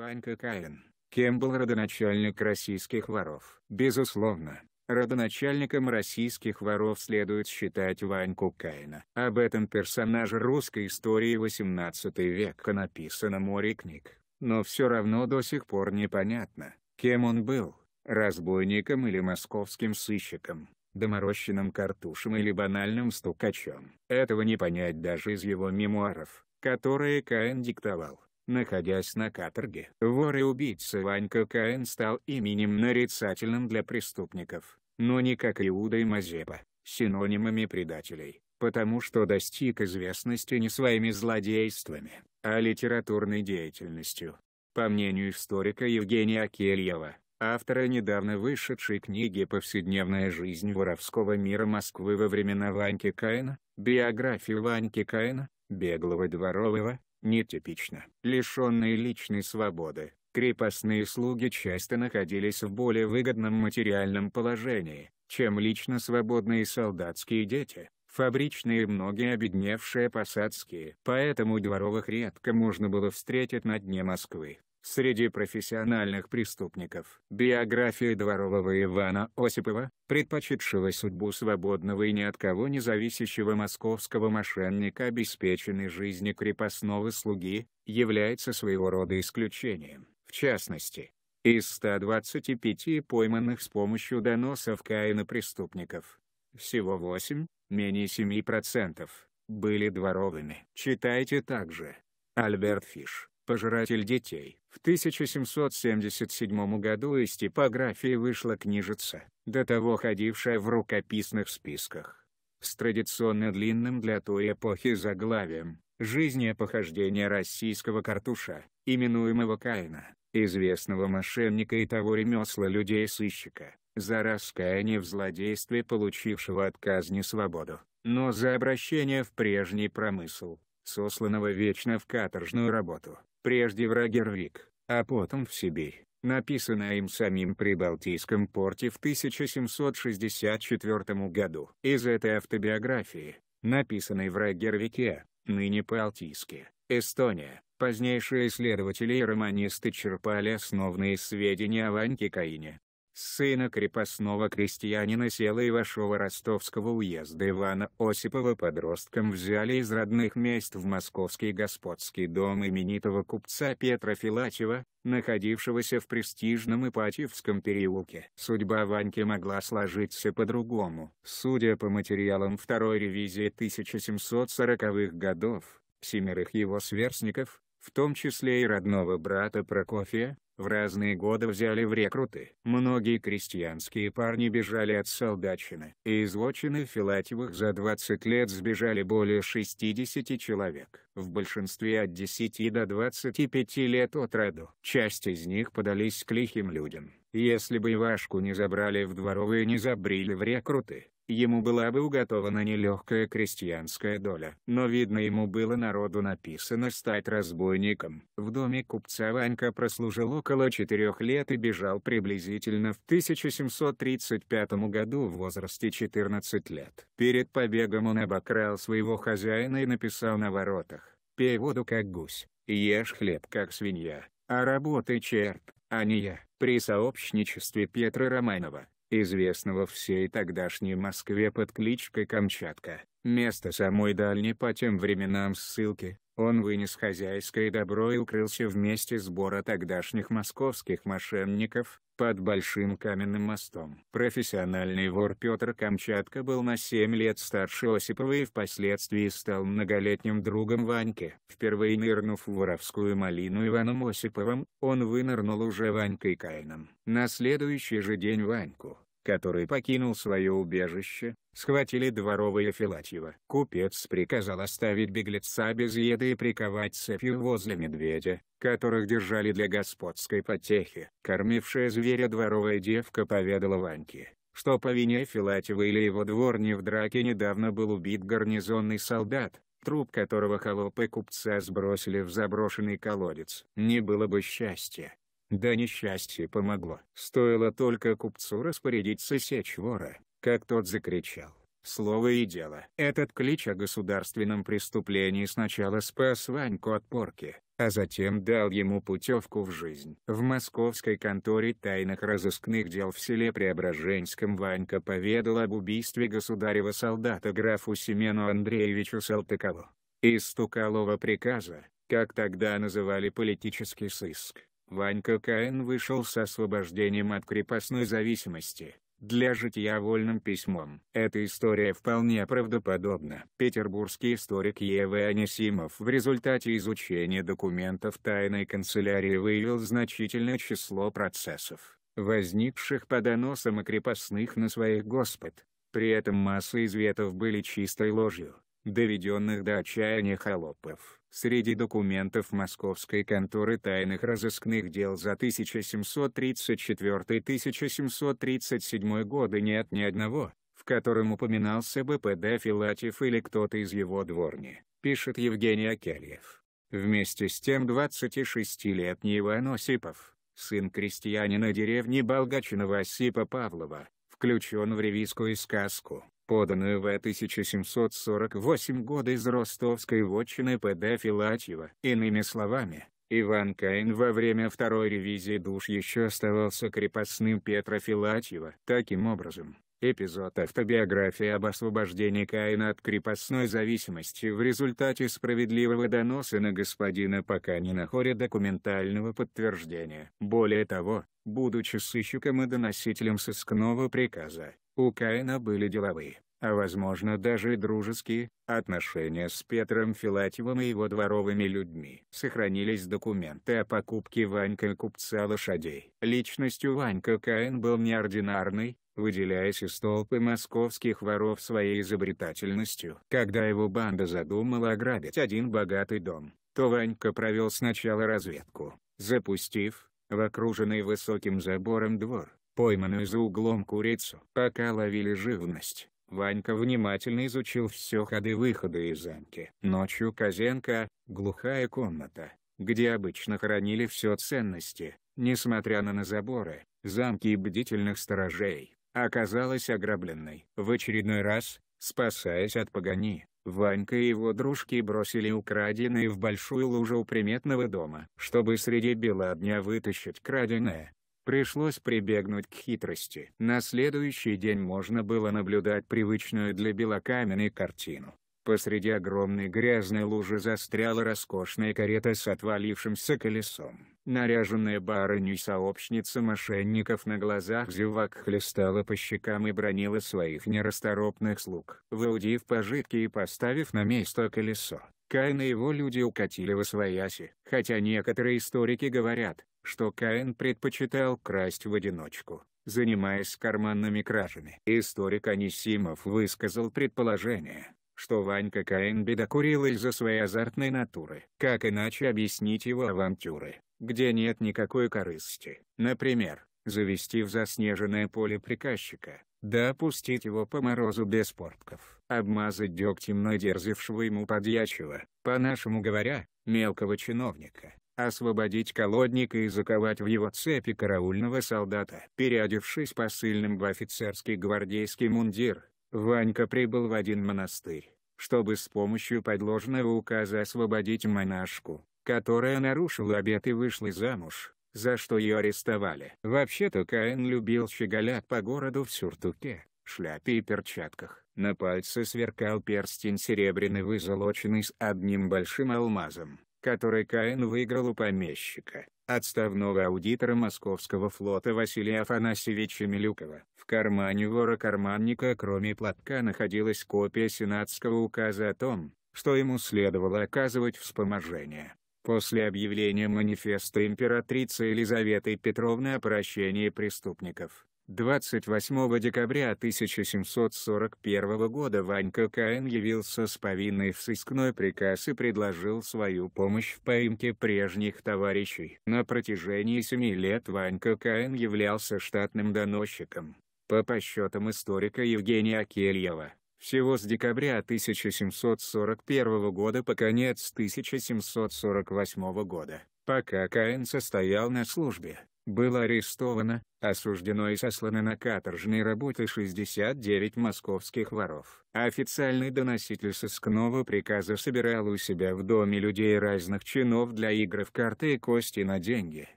Ванька Каин. Кем был родоначальник российских воров? Безусловно, родоначальником российских воров следует считать Ваньку Каина. Об этом персонаже русской истории XVIII века написано море книг, но все равно до сих пор непонятно, кем он был, разбойником или московским сыщиком доморощенным картушем или банальным стукачом. Этого не понять даже из его мемуаров, которые Каин диктовал, находясь на каторге. Вор и убийца Ванька Каин стал именем нарицательным для преступников, но не как Иуда и Мазепа, синонимами предателей, потому что достиг известности не своими злодействами, а литературной деятельностью. По мнению историка Евгения Акельева, автора недавно вышедшей книги «Повседневная жизнь воровского мира Москвы во времена Ваньки Каина», биографию Ваньки Каина, беглого дворового, нетипично. Лишенные личной свободы, крепостные слуги часто находились в более выгодном материальном положении, чем лично свободные солдатские дети, фабричные и многие обедневшие посадские. Поэтому дворовых редко можно было встретить на дне Москвы. Среди профессиональных преступников биография дворового Ивана Осипова, предпочитшего судьбу свободного и ни от кого не зависящего московского мошенника обеспеченной жизни крепостного слуги, является своего рода исключением. В частности, из 125 пойманных с помощью доносов Каина преступников, всего 8, менее 7%, были дворовыми. Читайте также. Альберт Фиш пожиратель детей. В 1777 году из типографии вышла книжица, до того ходившая в рукописных списках. С традиционно длинным для той эпохи заглавием «Жизнеопохождение российского картуша», именуемого Каина, известного мошенника и того ремесла людей-сыщика, за раскаяние в злодействе получившего от казни свободу, но за обращение в прежний промысл, сосланного вечно в каторжную работу прежде в Рагервик, а потом в Сибирь, написанное им самим при Балтийском порте в 1764 году. Из этой автобиографии, написанной в Рагервике, ныне Балтийске, Эстония, позднейшие исследователи и романисты черпали основные сведения о Ваньке Каине, сына крепостного крестьянина села Ивашова ростовского уезда Ивана Осипова подростком взяли из родных мест в московский господский дом именитого купца Петра Филатьева, находившегося в престижном Ипатьевском переулке. Судьба Ваньки могла сложиться по-другому. Судя по материалам второй ревизии 1740-х годов, семерых его сверстников, в том числе и родного брата Прокофия, в разные годы взяли в рекруты. Многие крестьянские парни бежали от солдатчины. Из вотчины Филатьевых за 20 лет сбежали более 60 человек. В большинстве от 10 до 25 лет от роду. Часть из них подались к лихим людям. Если бы Ивашку не забрали в дворовые не забрили в рекруты, ему была бы уготована нелегкая крестьянская доля. Но видно ему было народу написано стать разбойником. В доме купца Ванька прослужил около четырех лет и бежал приблизительно в 1735 году в возрасте 14 лет. Перед побегом он обокрал своего хозяина и написал на воротах «Пей воду как гусь, ешь хлеб как свинья, а работай черт, а не я». При сообщничестве Петра Романова, известного всей тогдашней Москве под кличкой Камчатка, место самой дальней по тем временам ссылки, он вынес хозяйское добро и укрылся в месте сбора тогдашних московских мошенников, под Большим каменным мостом. Профессиональный вор Петр Камчатка был на 7 лет старше Осипова и впоследствии стал многолетним другом Ваньки. Впервые нырнув в воровскую малину Иваном Осиповым, он вынырнул уже Ванькой Каином. На следующий же день Ваньку, который покинул свое убежище, схватили дворовые Филатьева. Купец приказал оставить беглеца без еды и приковать цепью возле медведя, которых держали для господской потехи. Кормившая зверя дворовая девка поведала Ваньке, что по вине Филатьева или его дворни в драке недавно был убит гарнизонный солдат, труп которого холопы купца сбросили в заброшенный колодец. Не было бы счастья, да несчастье помогло. Стоило только купцу распорядиться сечь вора, как тот закричал. Слово и дело. Этот клич о государственном преступлении сначала спас Ваньку от порки, а затем дал ему путевку в жизнь. В московской конторе тайных разыскных дел в селе Преображенском Ванька поведал об убийстве государева солдата графу Семену Андреевичу Салтыкову. Из Стукалова приказа, как тогда называли политический сыск, Ванька Каин вышел с освобождением от крепостной зависимости, для жития вольным письмом. Эта история вполне правдоподобна. Петербургский историк Ева Анисимов в результате изучения документов тайной канцелярии выявил значительное число процессов, возникших по доносам и крепостных на своих господ. При этом масса изветов были чистой ложью, доведенных до отчаяния холопов. Среди документов Московской конторы тайных разыскных дел за 1734-1737 годы нет ни одного, в котором упоминался БПД Филатьев или кто-то из его дворни, пишет Евгений Акельев. Вместе с тем 26-летний Иван Осипов, сын крестьянина деревни Болгачинова Осипа Павлова, включен в ревизскую сказку, поданную в 1748 года из ростовской вотчины П.Д. Филатьева. Иными словами, Иван Каин во время второй ревизии душ еще оставался крепостным Петра Филатьева. Таким образом, эпизод автобиографии об освобождении Каина от крепостной зависимости в результате справедливого доноса на господина пока не находит документального подтверждения. Более того, будучи сыщиком и доносителем сыскного приказа, у Каина были деловые, а возможно даже и дружеские, отношения с Петром Филатьевым и его дворовыми людьми. Сохранились документы о покупке Ванька купца лошадей. Личностью Ванька Каин был неординарный, выделяясь из толпы московских воров своей изобретательностью. Когда его банда задумала ограбить один богатый дом, то Ванька провел сначала разведку, запустив, в окруженный высоким забором двор, пойманную за углом курицу. Пока ловили живность, Ванька внимательно изучил все ходы-выходы из замки. Ночью Козенко, глухая комната, где обычно хранили все ценности, несмотря на на заборы, замки и бдительных сторожей, оказалась ограбленной. В очередной раз, спасаясь от погони, Ванька и его дружки бросили украденные в большую лужу у приметного дома. Чтобы среди бела дня вытащить краденое, Пришлось прибегнуть к хитрости. На следующий день можно было наблюдать привычную для белокаменной картину. Посреди огромной грязной лужи застряла роскошная карета с отвалившимся колесом. Наряженная барыней-сообщница мошенников на глазах зевак хлестала по щекам и бронила своих нерасторопных слуг. Выудив пожитки и поставив на место колесо, Каин и его люди укатили во свояси. Хотя некоторые историки говорят, что Каин предпочитал красть в одиночку, занимаясь карманными кражами. Историк Анисимов высказал предположение, что Ванька Каин бедокурил из-за своей азартной натуры. Как иначе объяснить его авантюры, где нет никакой корысти? Например, завести в заснеженное поле приказчика, да опустить его по морозу без портков, обмазать дегтем надерзившего ему подьячего, по-нашему говоря, мелкого чиновника, освободить колодника и заковать в его цепи караульного солдата. Переодевшись посыльным в офицерский гвардейский мундир, Ванька прибыл в один монастырь, чтобы с помощью подложного указа освободить монашку, которая нарушила обет и вышла замуж, за что ее арестовали. Вообще-то Каин любил щеголять по городу в сюртуке, шляпе и перчатках. На пальце сверкал перстень серебряный вызолоченный с одним большим алмазом который Каин выиграл у помещика, отставного аудитора Московского флота Василия Афанасьевича Милюкова. В кармане вора-карманника кроме платка находилась копия сенатского указа о том, что ему следовало оказывать вспоможение. После объявления манифеста императрицы Елизаветы Петровны о прощении преступников, 28 декабря 1741 года Ванька Каин явился с повинной в сыскной приказ и предложил свою помощь в поимке прежних товарищей. На протяжении семи лет Ванька Каин являлся штатным доносчиком. По подсчетам историка Евгения Акельева, всего с декабря 1741 года по конец 1748 года, пока Каин состоял на службе, Было арестовано, осуждено и сослано на каторжные работы 69 московских воров. Официальный доноситель сыскного приказа собирал у себя в доме людей разных чинов для игр в карты и кости на деньги,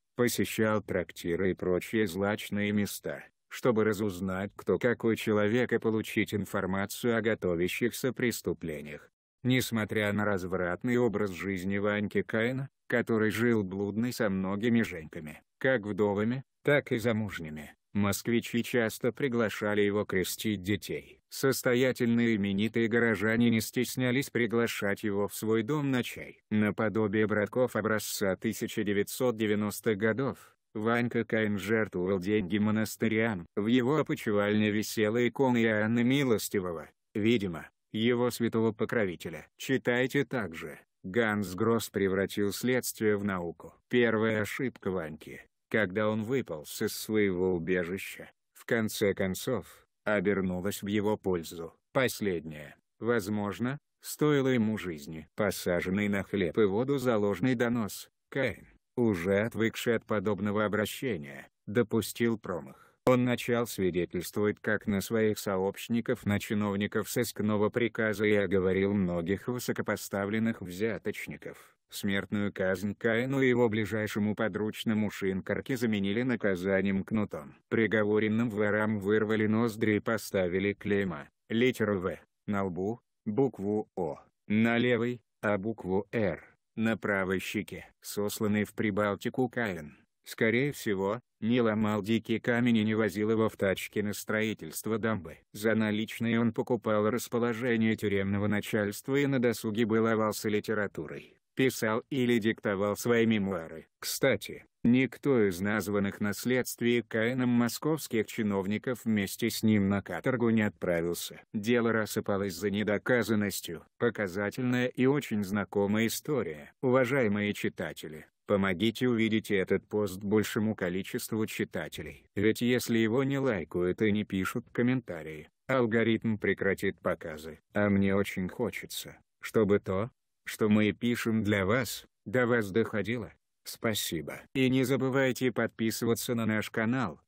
посещал трактиры и прочие злачные места, чтобы разузнать кто какой человек и получить информацию о готовящихся преступлениях. Несмотря на развратный образ жизни Ваньки Каина, который жил блудный со многими женками, как вдовами, так и замужними, москвичи часто приглашали его крестить детей. Состоятельные именитые горожане не стеснялись приглашать его в свой дом на чай. Наподобие братков образца 1990-х годов, Ванька Каин жертвовал деньги монастырям. В его опочивальне висела икона Иоанна Милостивого, видимо, его святого покровителя. Читайте также. Ганс Гросс превратил следствие в науку. Первая ошибка Ваньки, когда он выполз из своего убежища, в конце концов, обернулась в его пользу. Последняя, возможно, стоила ему жизни. Посаженный на хлеб и воду за ложный донос, Каин, уже отвыкший от подобного обращения, допустил промах. Он начал свидетельствовать как на своих сообщников на чиновников сыскного приказа и оговорил многих высокопоставленных взяточников. Смертную казнь Каину и его ближайшему подручному Шинкарке заменили наказанием кнутом. Приговоренным ворам вырвали ноздри и поставили клейма, литеру «В» на лбу, букву «О» на левой, а букву «Р» на правой щеке. Сосланный в Прибалтику Каин Скорее всего, не ломал дикий камень и не возил его в тачке на строительство дамбы. За наличные он покупал расположение тюремного начальства и на досуге баловался литературой, писал или диктовал свои мемуары. Кстати, никто из названных на следствии Каином московских чиновников вместе с ним на каторгу не отправился. Дело рассыпалось за недоказанностью. Показательная и очень знакомая история. Уважаемые читатели, Помогите увидеть этот пост большему количеству читателей. Ведь если его не лайкают и не пишут комментарии, алгоритм прекратит показы. А мне очень хочется, чтобы то, что мы пишем для вас, до вас доходило. Спасибо. И не забывайте подписываться на наш канал,